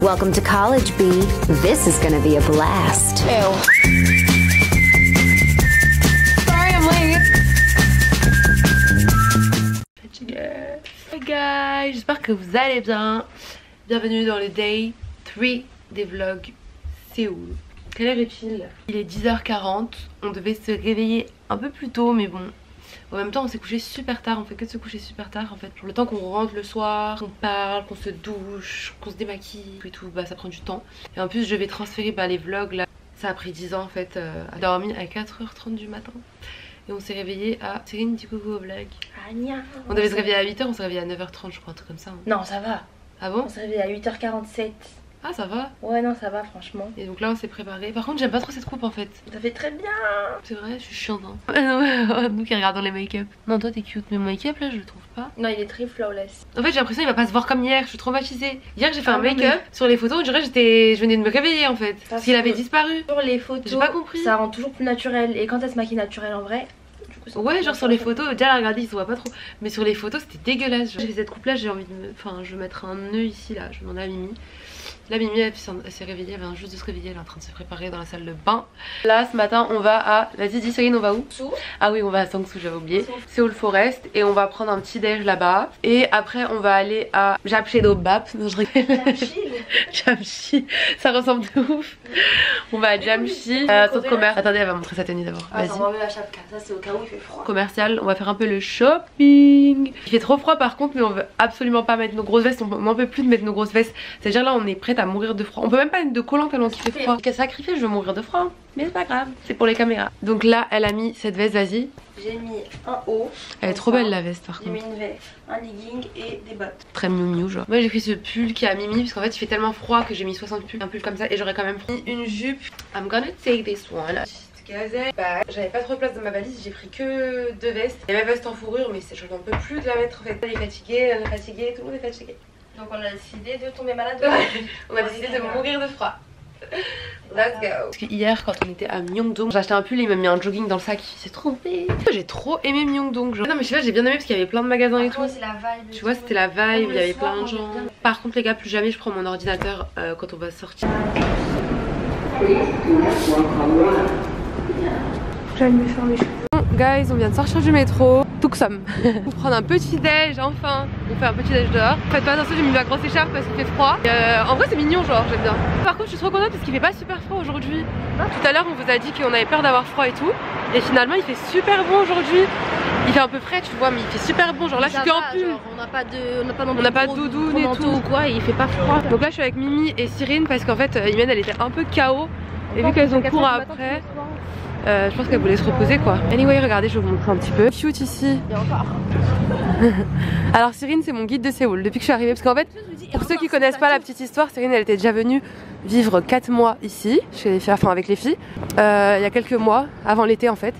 Welcome to college, B. This is gonna be a blast. Sorry, I'm late. Hey guys, j'espère que vous allez bien. Bienvenue dans le day 3 des vlogs Séoul. Quelle heure est-il? Il est 10h40. On devait se réveiller un peu plus tôt, mais bon. En même temps, on s'est couché super tard. On fait que de se coucher super tard en fait. Pour le temps qu'on rentre le soir, qu'on parle, qu'on se douche, qu'on se démaquille et tout, bah ça prend du temps. Et en plus, je vais transférer bah, les vlogs là. Ça a pris 10 ans en fait. Euh, à dormi à 4h30 du matin. Et on s'est réveillé à Céline dit coucou au vlog. On devait se réveiller à 8h, on s'est réveillé à 9h30 je crois, un truc comme ça. hein. Non, ça va. Ah bon? On s'est réveillé à 8h47. Ah ça va Ouais, non, ça va, franchement. Et donc là on s'est préparé. Par contre j'aime pas trop cette coupe en fait. Ça fait très bien. C'est vrai, je suis chiante. Hein. Nous qui regardons les make-up. Non toi t'es cute, mais mon make-up là je le trouve pas. Non, il est très flawless. En fait j'ai l'impression qu'il va pas se voir comme hier, je suis traumatisée. Hier j'ai fait Ah un make-up sur les photos, on dirait que j'étais, je venais de me réveiller en fait. Parce qu'il avait disparu. Sur les photos, J'ai pas compris. ça rend toujours plus naturel. Et quand elle se maquille naturel en vrai, Ouais, genre sur les photos, déjà regardez, il se voit pas trop. Mais sur les photos, c'était dégueulasse. J'ai fait cette coupe là, j'ai envie de me. Enfin, je vais mettre un nœud ici là, je vais demander à Mimi. Là, Mimi, elle, s'est réveillée, elle vient juste de se réveiller, elle est en train de se préparer dans la salle de bain. Là, ce matin, on va à. Vas-y, dis Céline, on va où? Sous. Ah oui, on va à Sangsu, j'avais oublié. Seoul. Seoul Forest. Et on va prendre un petit déj là-bas. Et après, on va aller à Japchedo Bap. Non, je rigole. Jamshi, ça ressemble de ouf. On va à Jamshi, euh, centre commerce. Attendez, elle va montrer sa tenue d'abord. Vas-y Attends, on va mettre la chapka. Ça, c'est au cas où il fait froid. commercial, on va faire un peu le shopping. Il fait trop froid par contre, mais on veut absolument pas mettre nos grosses vestes. On n'en peut plus de mettre nos grosses vestes. C'est-à-dire là, on est prête à mourir de froid. On peut même pas mettre de collant tellement qu'il fait froid. Quel sacrifice, je veux mourir de froid. Mais c'est pas grave, c'est pour les caméras. Donc là, elle a mis cette veste, vas-y. J'ai mis un haut. Elle est trop belle la veste par J'ai mis contre. une veste, un legging et des bottes. Très miou genre. Moi j'ai pris ce pull qui a Mimi parce qu'en fait il fait tellement froid que j'ai mis 60 pulls, un pull comme ça et j'aurais quand même pris une jupe. I'm gonna take this one. Bah, j'avais pas trop de place dans ma valise, j'ai pris que deux vestes. Et ma veste en fourrure, mais je n'en peux plus de la mettre en fait. Elle est fatiguée, elle est fatiguée, tout le monde est fatigué. Donc on a décidé de tomber malade. On a décidé de mourir de froid. Let's go. Parce que hier, quand on était à Myeongdong, j'ai acheté un pull et il m'a mis un jogging dans le sac. C'est trop fait. J'ai trop aimé Myeongdong. Genre? Non, mais je sais pas, j'ai bien aimé parce qu'il y avait plein de magasins et tout. La vibe. Tu vois, c'était la vibe, il y avait plein de gens. Par contre, les gars, plus jamais je prends mon ordinateur euh, quand on va sortir. J'allais me faire mes cheveux. Guys, on vient de sortir du métro. Tuxum. Pour prendre un petit déj, enfin. On fait un petit déj dehors. Faites pas attention, j'ai mis ma grosse écharpe parce qu'il fait froid. Et, euh, en vrai, c'est mignon, genre, j'aime bien. Par contre, je suis trop contente parce qu'il fait pas super froid aujourd'hui. Tout à l'heure, on vous a dit qu'on avait peur d'avoir froid et tout. Et finalement, il fait super bon aujourd'hui. Il fait un peu frais, tu vois, mais il fait super bon. Genre là, je suis que en pull. on n'a pas de, on n'a pas, non On pas de doudoune et tout. ou quoi, et il fait pas froid. Donc là, je suis avec Mimi et Cyrine parce qu'en fait, euh, Imen, elle était un peu KO. Et vu qu'elles ont cours après, euh, je pense qu'elle voulait se reposer quoi. Anyway, regardez, je vais vous montrer un petit peu. Cute ici. Et encore. Alors Cyrine, c'est mon guide de Séoul depuis que je suis arrivée. Parce qu'en fait, pour ceux qui connaissent pas la petite histoire, Cyrine, elle était déjà venue vivre 4 mois ici, chez les filles, enfin avec les filles, euh, il y a quelques mois, avant l'été en fait.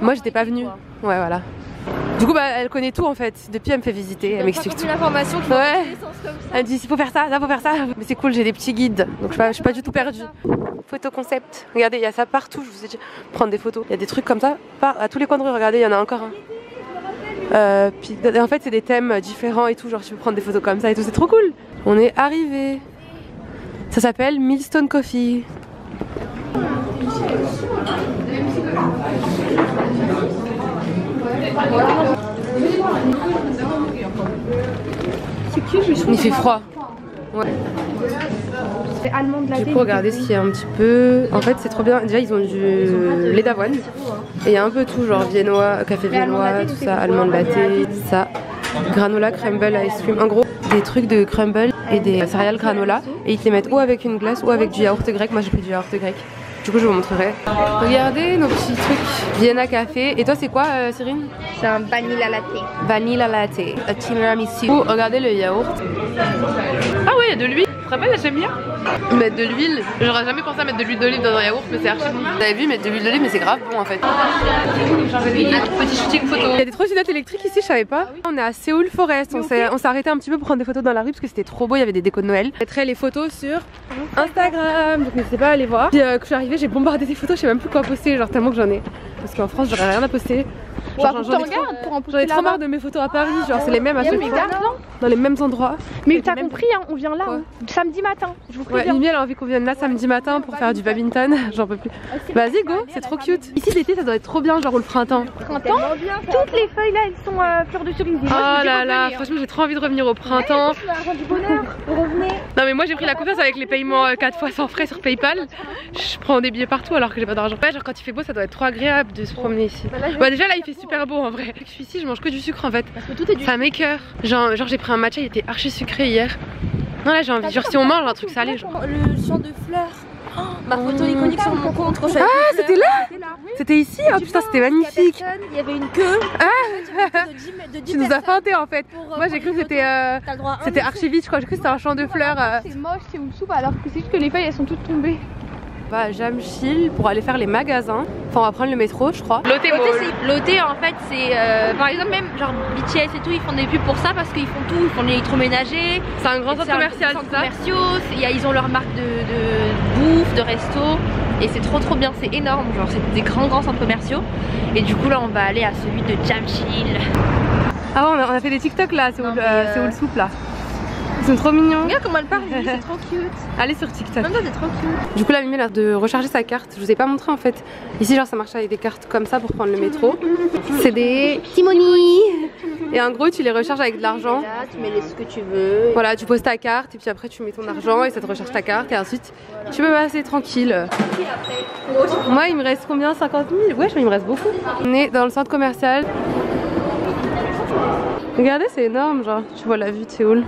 Moi, j'étais pas venue. Ouais, voilà. Du coup, bah, elle connaît tout en fait. Depuis, elle me fait visiter, elle m'explique tout. l'information qui Ouais. Elle me dit, il faut faire ça, ça faut faire ça. Mais c'est cool, j'ai des petits guides. Donc je suis pas, je suis pas du tout perdue. Photo concept. Regardez, il y a ça partout. Je vous ai dit, prendre des photos. Il y a des trucs comme ça par, à tous les coins de rue. Regardez, il y en a encore un. Euh, puis, en fait, c'est des thèmes différents et tout. Genre, tu peux prendre des photos comme ça et tout. C'est trop cool. On est arrivé. Ça s'appelle Millstone Coffee. Il fait froid. Ouais. Coup, regardez ce qu'il y a un petit peu. En fait, c'est trop bien. Déjà, ils ont du lait d'avoine. Et il y a un peu tout, genre viennois, café viennois, tout ça, almond latte, ça, granola, crumble, ice cream. En gros, des trucs de crumble et des céréales granola. Et ils te les mettent ou avec une glace ou avec du yaourt grec. Moi, j'ai pris du yaourt grec. Du coup, je vous montrerai. Regardez nos petits trucs. Vienna café. Et toi, c'est quoi, euh, Cyrine? C'est un vanilla latte. Vanilla latte, a tiramisu. Oh, regardez le yaourt. Ouais, il y a de l'huile? Tu te rappelles, j'aime bien. Mettre de l'huile? J'aurais jamais pensé à mettre de l'huile d'olive dans un yaourt, mais c'est archi bon. Vous avez vu, mettre de l'huile d'olive, mais c'est grave bon en fait. Petit shooting photo. Il y a des trottinettes électriques ici, je savais pas. On est à Séoul Forest. On s'est s'est arrêté un petit peu pour prendre des photos dans la rue parce que c'était trop beau. Il y avait des décos de Noël. Je mettrai les photos sur Instagram. Donc n'hésitez pas à aller voir. Puis euh, quand je suis arrivée, j'ai bombardé des photos. Je sais même plus quoi poster, genre tellement que j'en ai. Parce qu'en France, j'aurais rien à poster. Genre, j'en ai trop- regardes pour en J'en poster ai trop là-bas. marre de mes photos à Paris, genre c'est les mêmes à chaque fois, dans les mêmes endroits. Mais t'as compris, hein, on vient là, hein. samedi matin. Je vous Ouais, préviens. Mimi elle a envie qu'on vienne là samedi matin pour faire du badminton, j'en peux plus. Vas-y go, c'est trop cute. Ici l'été ça doit être trop bien, genre ou le printemps. printemps. Toutes les feuilles là, elles sont euh, fleurs de cerise. Oh là là, franchement j'ai trop envie de revenir au printemps. du bonheur. Revenez. Non mais moi j'ai pris la confiance avec les paiements 4 fois sans frais sur Paypal. Je prends des billets partout alors que j'ai pas d'argent. Ouais genre quand il fait beau ça doit être trop agréable de se promener ici. Bah déjà là il fait super beau en vrai. Je suis ici je mange que du sucre en fait. Parce que tout est du. Ça m'écoeure. Genre, genre j'ai pris un matcha, il était archi sucré hier. Non là j'ai envie, genre si on mange un truc salé. Genre. Le champ de fleurs. Oh, ma photo iconique sur mon compte Ah les fleurs. c'était là C'était ici Oh putain c'était magnifique Il y avait une queue. Ah Tu nous as feinté en fait Moi j'ai cru que c'était euh, c'était archi vite je crois, j'ai cru que c'était un champ de fleurs. euh. C'est moche, c'est une soupe alors que c'est juste que les feuilles elles sont toutes tombées. On va à Jamshil pour aller faire les magasins. Enfin on va prendre le métro je crois. Lotte L'OT en fait c'est euh, par exemple même genre BTS et tout ils font des pubs pour ça parce qu'ils font tout, ils font l'électroménager, C'est un grand centre commercial c'est ça commerciaux, ils ont leur marque de, de bouffe, de resto. Et c'est trop trop bien, c'est énorme, genre c'est des grands grands centres commerciaux. Et du coup là on va aller à celui de Jamshil. Ah ouais, on a, on a fait des TikTok là, c'est où, euh, où euh, le soupe là? Ils sont trop mignons. Regarde comment elle parle, c'est trop cute. Allez sur TikTok. Même toi c'est trop cute. Du coup, la Mimi a l'air de recharger sa carte. Je vous ai pas montré en fait. Ici, genre, ça marche avec des cartes comme ça pour prendre le métro. C'est des Timoni. Et en gros, tu les recharges avec de l'argent. Là tu mets les- ce que tu veux. Voilà, tu poses ta carte et puis après, tu mets ton argent et ça te recharge ta carte. Et ensuite, tu peux passer tranquille. Moi, il me reste combien? 50 000 Ouais, il me reste beaucoup. On est dans le centre commercial. Regardez, c'est énorme, genre, tu vois la vue de Séoul.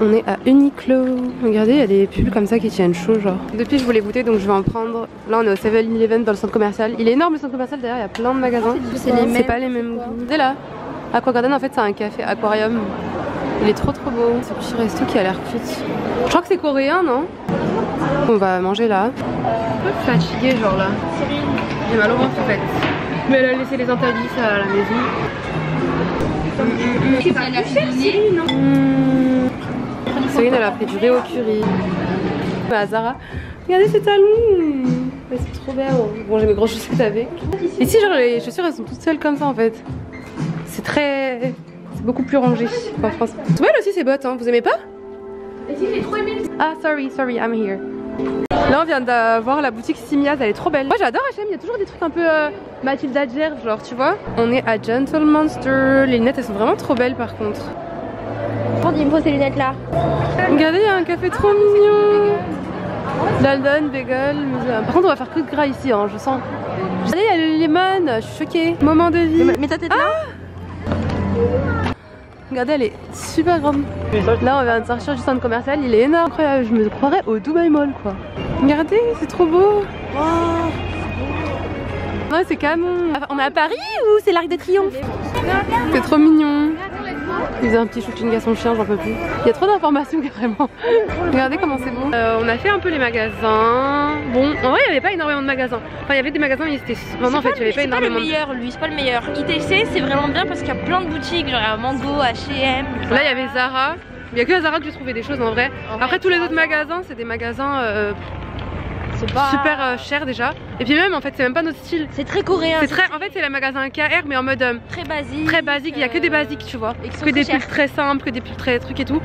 On est à Uniqlo. Regardez, il y a des pubs comme ça qui tiennent chaud, genre. Depuis, je voulais goûter, donc je vais en prendre. Là, on est au 7-Eleven dans le centre commercial. Il est énorme le centre commercial, d'ailleurs, il y a plein de magasins. C'est les mêmes, pas les mêmes. Regardez là. Aqua Garden, en fait, c'est un café aquarium. Il est trop trop beau. Ce petit resto qui a l'air cute. Je crois que c'est coréen, non? On va manger là. Un peu fatiguée, genre là. J'ai mal au ventre en fait. Mais elle a laissé les interdits à la maison. Mmh. Céline, elle a pris du au curry. Bah, Zara, regardez ses talons. Ouais, c'est trop bien. Bon, j'ai mes grosses chaussettes avec. Ici, genre, les chaussures, elles sont toutes seules comme ça en fait. C'est très. C'est beaucoup plus rangé qu'en France. C'est belle aussi ces bottes, hein. vous aimez pas? Ah, sorry, sorry, I'm here. Là, on vient d'avoir la boutique Simias, elle est trop belle. Moi, j'adore H&M, il y a toujours des trucs un peu euh, Mathilda genre, tu vois. On est à Gentle Monster. Les lunettes, elles sont vraiment trop belles par contre. Il me pose ces lunettes là. Regardez, il y a un café trop mignon. London, bagel. mais, Par contre, on va faire que de gras ici, hein, je sens. Regardez, il y a le lemon, je suis choquée. Moment de vie. Mets ta tête là. Regardez, elle est super grande. Là, on vient de sortir du centre commercial, il est énorme. Incroyable, je me croirais au Dubai Mall, quoi. Regardez, c'est trop beau. Ouais, c'est canon. On est à Paris ou c'est l'Arc de Triomphe C'est trop mignon. Il faisait un petit shooting à son chien, j'en peux plus. Il y a trop d'informations carrément. Regardez comment c'est beau. Euh, on a fait un peu les magasins. Bon, en vrai, il n'y avait pas énormément de magasins. Enfin, il y avait des magasins, mais c'était. Non, en fait, il n'y avait pas C'est pas le énormément de. meilleur lui, c'est pas le meilleur. ITC c'est vraiment bien parce qu'il y a plein de boutiques, genre à Mango, H&M. Là, il y avait Zara. Il n'y a que à Zara que j'ai trouvé des choses en vrai. En vrai, Après, tous les autres magasins, c'est des magasins euh, c'est pas super euh, chers déjà. Et puis, même, en fait, c'est même pas notre style. C'est très coréen, C'est très, en fait, c'est les magasins KR, mais en mode euh, très basique. très basique. Il y a que des basiques, tu vois. et Que des pulls très simples, que des pulls très trucs et tout.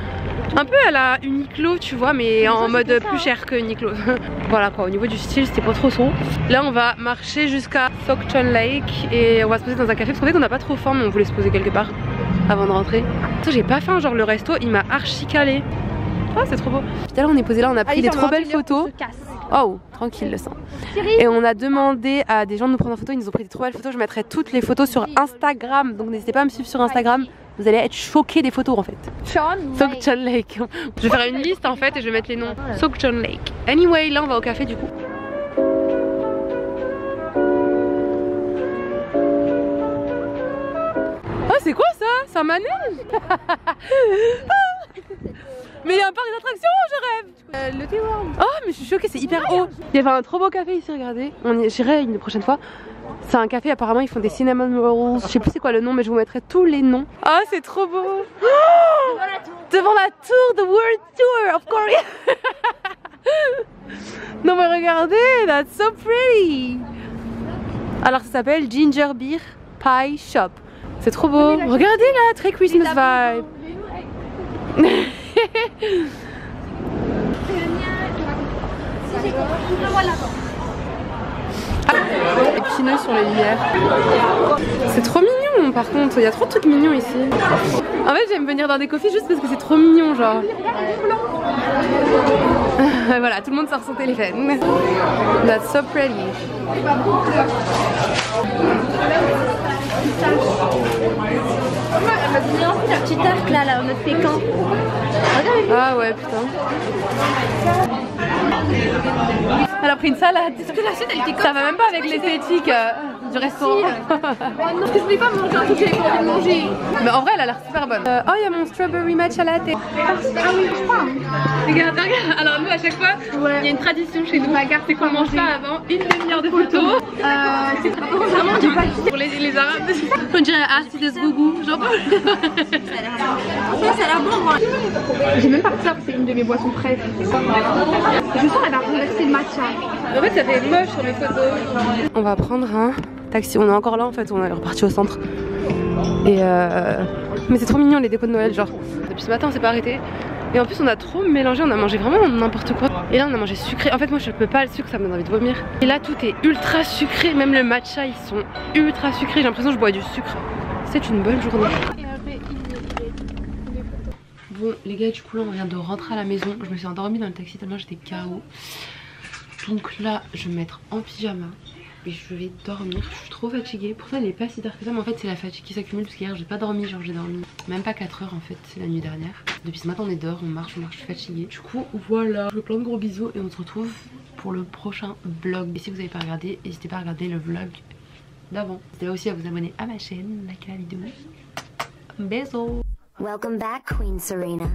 Un peu à la Uniqlo, tu vois, mais en ça, mode ça, plus hein. cher que Uniqlo. voilà quoi, au niveau du style, c'était pas trop son. Là, on va marcher jusqu'à Sokchon Lake et on va se poser dans un café parce qu'en fait, on n'a pas trop faim, mais on voulait se poser quelque part avant de rentrer. J'ai pas faim, genre le resto, il m'a archi calé. Oh, c'est trop beau. Tout à l'heure, on est posé là, on a pris des trop belles photos. Oh, tranquille le sang. Et on a demandé à des gens de nous prendre en photo, ils nous ont pris des trop belles photos. Je mettrai toutes les photos sur Instagram, donc n'hésitez pas à me suivre sur Instagram. Vous allez être choqués des photos en fait. Sean, Sokchon Lake. Je vais faire une liste en fait et je vais mettre les noms. Sokchon Lake. Anyway, là on va au café du coup. Oh, c'est quoi ça? C'est un manège Mais il y a un parc d'attractions, je rêve Euh, le T-World. Oh, mais je suis choquée, c'est hyper haut. Il y avait un trop beau café ici, regardez. J'irai une prochaine fois. C'est un café, apparemment, ils font des cinnamon rolls. Je sais plus c'est quoi le nom, mais je vous mettrai tous les noms. Oh, c'est trop beau. Oh Devant la tour, the World Tour of Korea. non, mais regardez, that's so pretty. Alors ça s'appelle Ginger Beer Pie Shop. C'est trop beau. Regardez là, très Christmas vibe. Tenía... Sí, sí, Les sur les lumières. C'est trop mignon par contre, il y a trop de trucs mignons ici. En fait j'aime venir dans des coffees juste parce que c'est trop mignon genre. voilà, tout le monde sort son téléphone. That's so pretty. Arc là, là, notre pécan. Ah ouais, putain. Elle a pris une salade. Ça va même pas avec l'esthétique du restaurant. Non, je voulais pas manger un truc que j'avais pas envie de manger. Mais en vrai, elle a l'air super bonne. Euh, oh, il y a mon strawberry matcha latte. Ah oui, je crois. Regarde, regarde. Alors nous à chaque fois, il y a une tradition chez nous. C'est qu'on mange pas avant une demi-heure de photos. Euh, c'est vraiment du papier. Pour les, les arabes, on dirait Artides Gougou. Genre Ça, ça a l'air bon, moi. J'ai même pas peur, c'est une de mes boissons préférées. Je sens qu'elle va renverser le matcha. En fait, ça fait moche sur les photos. On va prendre un taxi. On est encore là en fait, on est reparti au centre. Et euh... Mais c'est trop mignon les dépôts de Noël, genre. Depuis ce matin, on s'est pas arrêté. Et en plus, on a trop mélangé, on a mangé vraiment n'importe quoi. Et là, on a mangé sucré. En fait, moi, je peux pas le sucre, ça me donne envie de vomir. Et là, tout est ultra sucré. Même le matcha, ils sont ultra sucrés. J'ai l'impression que je bois du sucre. C'est une bonne journée. Bon, les gars, du coup, là, on vient de rentrer à la maison. Je me suis endormie dans le taxi tellement j'étais KO. Donc là, je vais me mettre en pyjama et je vais dormir. Je suis trop fatiguée. Pourtant, il est pas si tard que ça, mais en fait, c'est la fatigue qui s'accumule parce qu'hier, j'ai pas dormi. Genre, j'ai dormi même pas 4 heures en fait, c'est la nuit dernière. Depuis ce matin, on est dehors, on marche, on marche, je suis fatiguée. Du coup, voilà. Je vous fais plein de gros bisous et on se retrouve pour le prochain vlog. Et si vous avez pas regardé, n'hésitez pas à regarder le vlog d'avant. N'hésitez pas aussi à vous abonner à ma chaîne, liker la vidéo. Bisous Welcome back, Queen Serena.